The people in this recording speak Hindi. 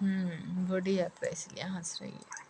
हम्म बढ़िया तो इसलिए हंस रही है।